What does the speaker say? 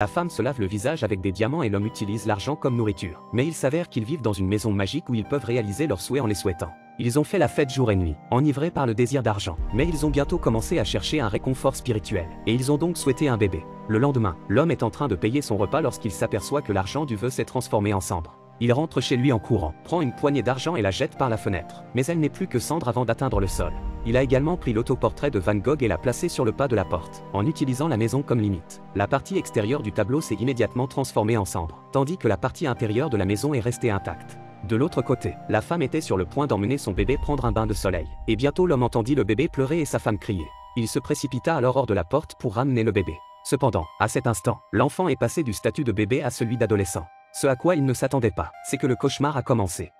La femme se lave le visage avec des diamants et l'homme utilise l'argent comme nourriture. Mais il s'avère qu'ils vivent dans une maison magique où ils peuvent réaliser leurs souhaits en les souhaitant. Ils ont fait la fête jour et nuit, enivrés par le désir d'argent. Mais ils ont bientôt commencé à chercher un réconfort spirituel. Et ils ont donc souhaité un bébé. Le lendemain, l'homme est en train de payer son repas lorsqu'il s'aperçoit que l'argent du vœu s'est transformé en cendre. Il rentre chez lui en courant, prend une poignée d'argent et la jette par la fenêtre. Mais elle n'est plus que cendre avant d'atteindre le sol. Il a également pris l'autoportrait de Van Gogh et l'a placé sur le pas de la porte, en utilisant la maison comme limite. La partie extérieure du tableau s'est immédiatement transformée en cendre, tandis que la partie intérieure de la maison est restée intacte. De l'autre côté, la femme était sur le point d'emmener son bébé prendre un bain de soleil. Et bientôt l'homme entendit le bébé pleurer et sa femme crier. Il se précipita alors hors de la porte pour ramener le bébé. Cependant, à cet instant, l'enfant est passé du statut de bébé à celui d'adolescent. Ce à quoi il ne s'attendait pas, c'est que le cauchemar a commencé.